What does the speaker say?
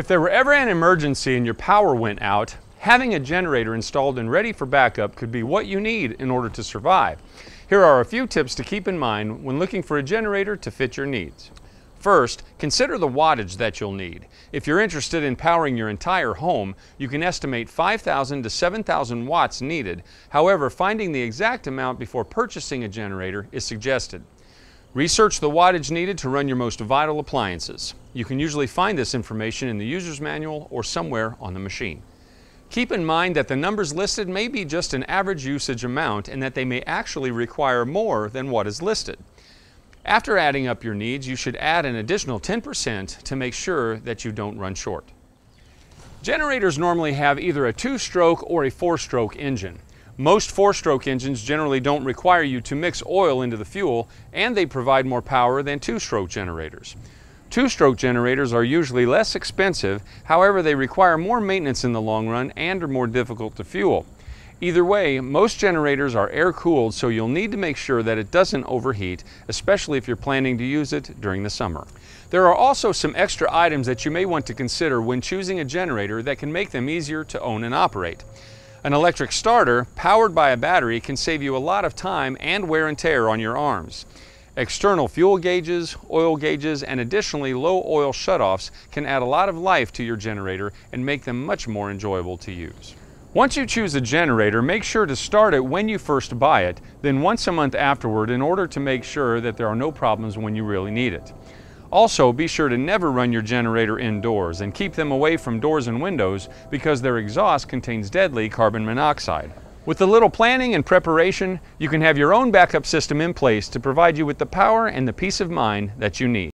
If there were ever an emergency and your power went out, having a generator installed and ready for backup could be what you need in order to survive. Here are a few tips to keep in mind when looking for a generator to fit your needs. First, consider the wattage that you'll need. If you're interested in powering your entire home, you can estimate 5,000 to 7,000 watts needed. However, finding the exact amount before purchasing a generator is suggested. Research the wattage needed to run your most vital appliances. You can usually find this information in the user's manual or somewhere on the machine. Keep in mind that the numbers listed may be just an average usage amount and that they may actually require more than what is listed. After adding up your needs, you should add an additional 10% to make sure that you don't run short. Generators normally have either a two-stroke or a four-stroke engine. Most four-stroke engines generally don't require you to mix oil into the fuel and they provide more power than two-stroke generators. Two-stroke generators are usually less expensive, however they require more maintenance in the long run and are more difficult to fuel. Either way, most generators are air-cooled so you'll need to make sure that it doesn't overheat, especially if you're planning to use it during the summer. There are also some extra items that you may want to consider when choosing a generator that can make them easier to own and operate. An electric starter, powered by a battery, can save you a lot of time and wear and tear on your arms. External fuel gauges, oil gauges, and additionally low oil shutoffs can add a lot of life to your generator and make them much more enjoyable to use. Once you choose a generator, make sure to start it when you first buy it, then once a month afterward in order to make sure that there are no problems when you really need it. Also, be sure to never run your generator indoors and keep them away from doors and windows because their exhaust contains deadly carbon monoxide. With a little planning and preparation, you can have your own backup system in place to provide you with the power and the peace of mind that you need.